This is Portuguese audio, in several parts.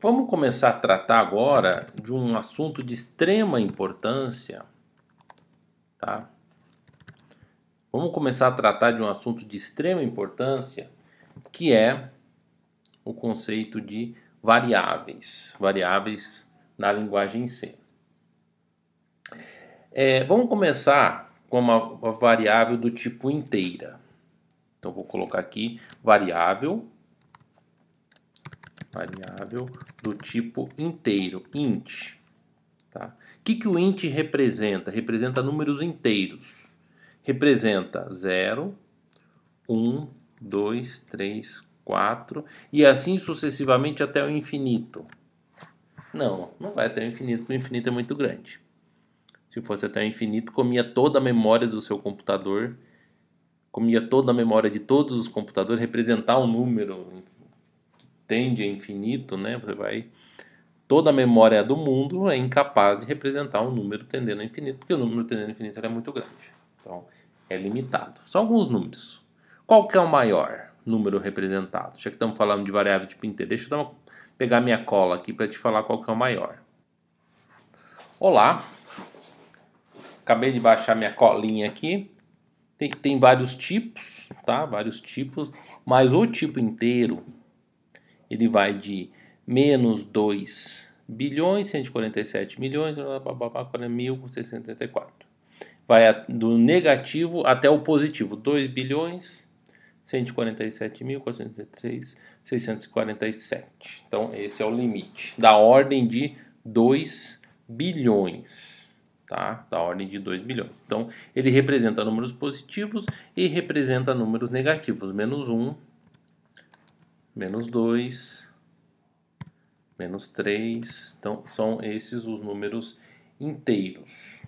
Vamos começar a tratar agora de um assunto de extrema importância, tá? Vamos começar a tratar de um assunto de extrema importância, que é o conceito de variáveis, variáveis na linguagem C. É, vamos começar com uma, uma variável do tipo inteira. Então vou colocar aqui variável variável do tipo inteiro, int. Tá? O que, que o int representa? Representa números inteiros. Representa 0, 1, 2, 3, 4 e assim sucessivamente até o infinito. Não, não vai até o infinito, porque o infinito é muito grande. Se fosse até o infinito, comia toda a memória do seu computador, comia toda a memória de todos os computadores, representar um número tende a infinito, né? Você vai toda a memória do mundo é incapaz de representar um número tendendo a infinito, porque o número tendendo a infinito é muito grande. Então, é limitado. São alguns números. Qual que é o maior número representado? Já que estamos falando de variável tipo inteiro, deixa eu uma, pegar minha cola aqui para te falar qual que é o maior. Olá, acabei de baixar minha colinha aqui. Tem, tem vários tipos, tá? Vários tipos, mas o tipo inteiro ele vai de menos 2 bilhões, 147 milhões, para 1.674. Vai do negativo até o positivo, 2 bilhões, 147.403, 647. Então, esse é o limite, da ordem de 2 bilhões, tá? Da ordem de 2 bilhões. Então, ele representa números positivos e representa números negativos, menos 1, menos 2, menos 3. Então, são esses os números inteiros.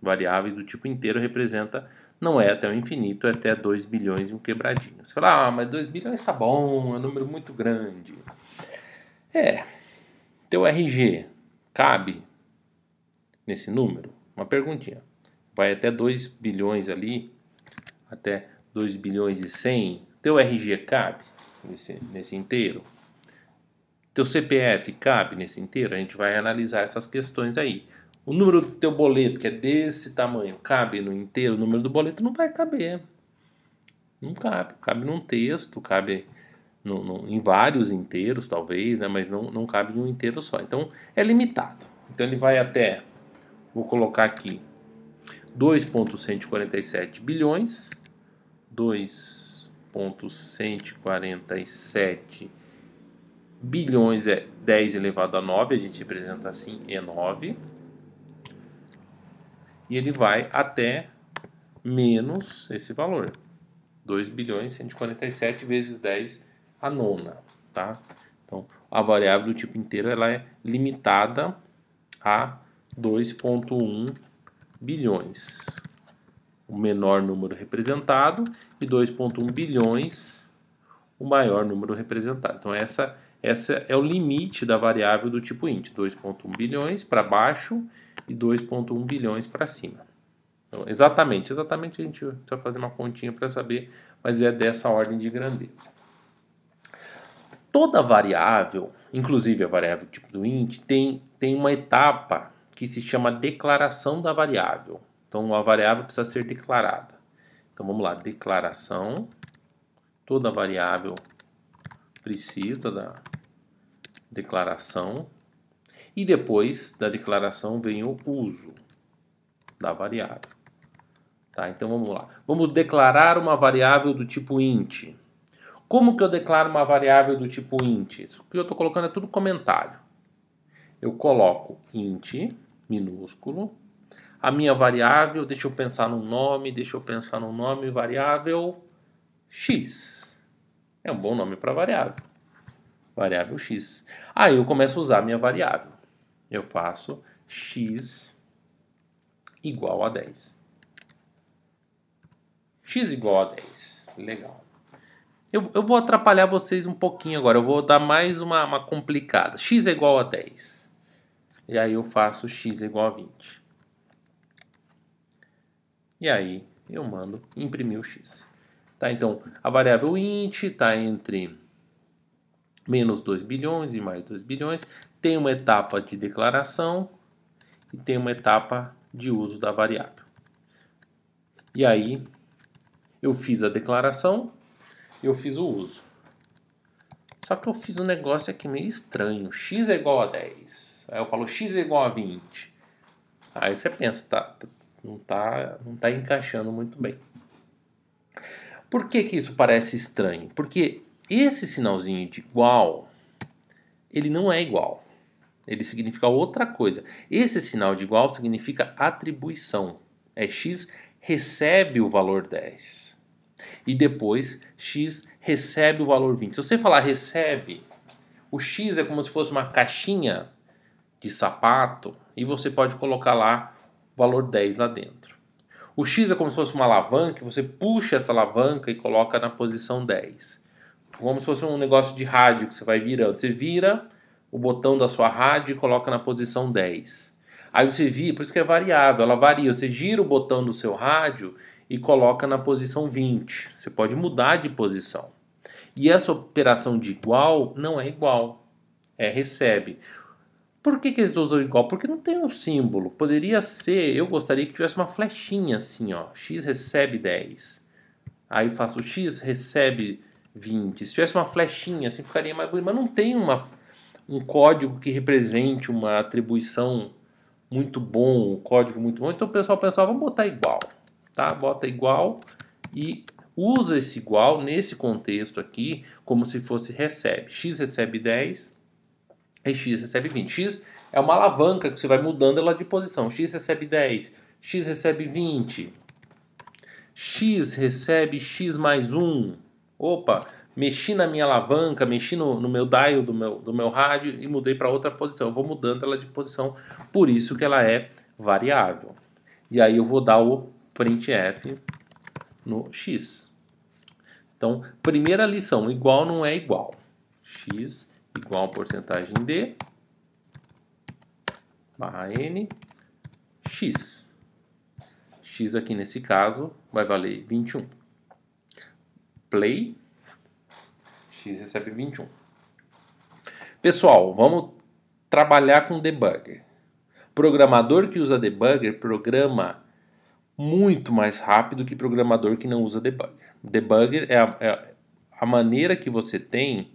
Variáveis do tipo inteiro representa, não é até o infinito, é até 2 bilhões e um quebradinho. Você fala, ah, mas 2 bilhões está bom, é um número muito grande. É, teu RG cabe nesse número? Uma perguntinha. Vai até 2 bilhões ali, até 2 bilhões e 100. Teu RG cabe? Nesse, nesse inteiro? Teu CPF cabe nesse inteiro? A gente vai analisar essas questões aí. O número do teu boleto, que é desse tamanho, cabe no inteiro? O número do boleto não vai caber. Não cabe. Cabe num texto, cabe no, no, em vários inteiros, talvez, né? mas não, não cabe em um inteiro só. Então, é limitado. Então, ele vai até, vou colocar aqui, 2,147 bilhões, 2 147 bilhões é 10 elevado a 9, a gente representa assim E9. E ele vai até menos esse valor. 2 bilhões 147 vezes 10 a nona, tá? Então, a variável do tipo inteiro ela é limitada a 2.1 bilhões o menor número representado e 2,1 bilhões o maior número representado. Então essa, essa é o limite da variável do tipo int, 2,1 bilhões para baixo e 2,1 bilhões para cima. Então, exatamente, exatamente a gente vai fazer uma continha para saber, mas é dessa ordem de grandeza. Toda variável, inclusive a variável tipo do int, tem, tem uma etapa que se chama declaração da variável. Então, a variável precisa ser declarada. Então, vamos lá, declaração. Toda variável precisa da declaração. E depois da declaração vem o uso da variável. Tá, então vamos lá. Vamos declarar uma variável do tipo int. Como que eu declaro uma variável do tipo int? Isso que eu estou colocando é tudo comentário. Eu coloco int minúsculo a minha variável, deixa eu pensar num nome, deixa eu pensar num nome, variável x. É um bom nome para variável. Variável x. Aí eu começo a usar a minha variável. Eu faço x igual a 10. x igual a 10. Legal. Eu, eu vou atrapalhar vocês um pouquinho agora. Eu vou dar mais uma, uma complicada. x é igual a 10. E aí eu faço x igual a 20. E aí eu mando imprimir o x. Tá? Então, a variável int está entre menos 2 bilhões e mais 2 bilhões. Tem uma etapa de declaração e tem uma etapa de uso da variável. E aí eu fiz a declaração, eu fiz o uso. Só que eu fiz um negócio aqui meio estranho. x é igual a 10. Aí eu falo x é igual a 20. Aí você pensa, tá, não tá, não tá encaixando muito bem. Por que, que isso parece estranho? Porque esse sinalzinho de igual, ele não é igual. Ele significa outra coisa. Esse sinal de igual significa atribuição. É x recebe o valor 10. E depois x recebe o valor 20. Se você falar recebe, o x é como se fosse uma caixinha de sapato e você pode colocar lá valor 10 lá dentro. O X é como se fosse uma alavanca, você puxa essa alavanca e coloca na posição 10. Como se fosse um negócio de rádio que você vai virando. Você vira o botão da sua rádio e coloca na posição 10. Aí você vira, por isso que é variável, ela varia. Você gira o botão do seu rádio e coloca na posição 20. Você pode mudar de posição. E essa operação de igual não é igual, é recebe. Por que, que eles usam igual? Porque não tem um símbolo. Poderia ser, eu gostaria que tivesse uma flechinha assim, ó. X recebe 10. Aí faço X recebe 20. Se tivesse uma flechinha assim, ficaria mais bonito. Mas não tem uma, um código que represente uma atribuição muito bom, um código muito bom. Então o pessoal pensava, vamos botar igual. Tá? Bota igual e usa esse igual nesse contexto aqui como se fosse recebe. X recebe 10 e x recebe 20. x é uma alavanca que você vai mudando ela de posição. x recebe 10, x recebe 20, x recebe x mais 1. Opa, mexi na minha alavanca, mexi no, no meu dial do meu, do meu rádio e mudei para outra posição. Eu vou mudando ela de posição, por isso que ela é variável. E aí eu vou dar o printf no x. Então, primeira lição, igual não é igual. x igual a porcentagem de barra n x. x aqui nesse caso vai valer 21. Play, x recebe 21. Pessoal, vamos trabalhar com debugger. Programador que usa debugger programa muito mais rápido que programador que não usa debugger. Debugger é a, é a maneira que você tem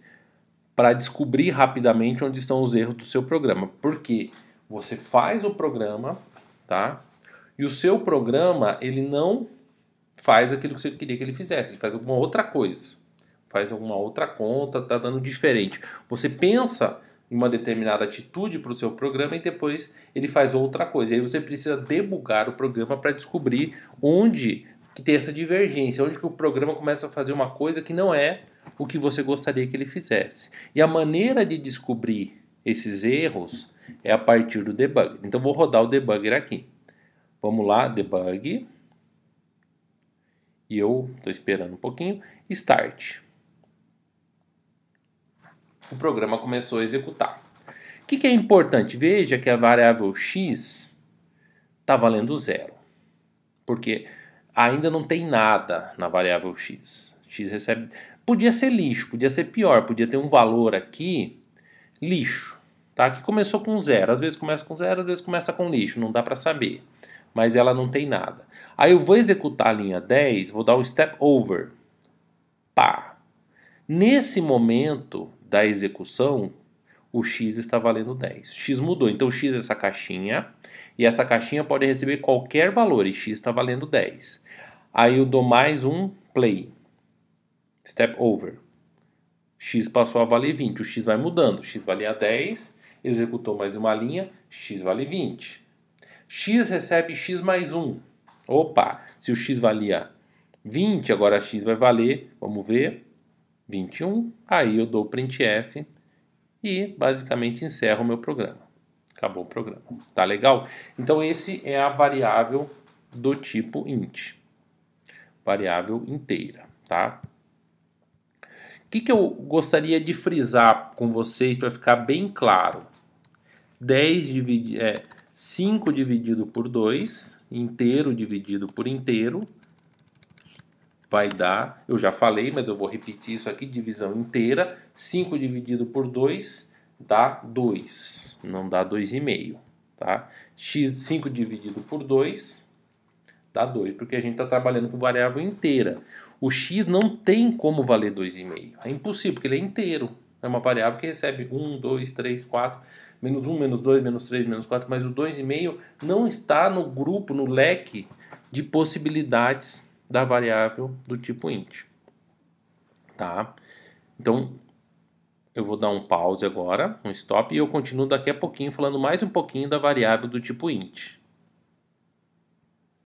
para descobrir rapidamente onde estão os erros do seu programa. Porque você faz o programa, tá? E o seu programa, ele não faz aquilo que você queria que ele fizesse, ele faz alguma outra coisa. Faz alguma outra conta, tá dando diferente. Você pensa em uma determinada atitude para o seu programa e depois ele faz outra coisa. E aí você precisa debugar o programa para descobrir onde que tem essa divergência, onde que o programa começa a fazer uma coisa que não é o que você gostaria que ele fizesse. E a maneira de descobrir esses erros é a partir do debug. Então vou rodar o debugger aqui. Vamos lá, debug. E eu estou esperando um pouquinho. Start. O programa começou a executar. O que, que é importante? Veja que a variável x está valendo zero. Porque ainda não tem nada na variável x. x recebe Podia ser lixo, podia ser pior, podia ter um valor aqui lixo, tá? Que começou com zero, às vezes começa com zero, às vezes começa com lixo, não dá para saber, mas ela não tem nada. Aí eu vou executar a linha 10, vou dar o step over, pá. Nesse momento da execução, o x está valendo 10. x mudou, então x é essa caixinha, e essa caixinha pode receber qualquer valor, e x está valendo 10. Aí eu dou mais um play. Step over. X passou a valer 20. O X vai mudando. X valia 10, executou mais uma linha, X vale 20. X recebe X mais 1. Opa, se o X valia 20, agora X vai valer, vamos ver, 21. Aí eu dou printf e basicamente encerro o meu programa. Acabou o programa. Tá legal? Então esse é a variável do tipo int. Variável inteira, tá? O que, que eu gostaria de frisar com vocês para ficar bem claro? 10 dividi é, 5 dividido por 2, inteiro dividido por inteiro, vai dar, eu já falei, mas eu vou repetir isso aqui, divisão inteira, 5 dividido por 2 dá 2, não dá 2,5, tá? x 5 dividido por 2 dá 2, porque a gente está trabalhando com variável inteira. O x não tem como valer 2,5, é impossível, porque ele é inteiro. É uma variável que recebe 1, 2, 3, 4, menos 1, menos 2, menos 3, menos 4, mas o 2,5 não está no grupo, no leque de possibilidades da variável do tipo int. Tá? Então, eu vou dar um pause agora, um stop, e eu continuo daqui a pouquinho falando mais um pouquinho da variável do tipo int.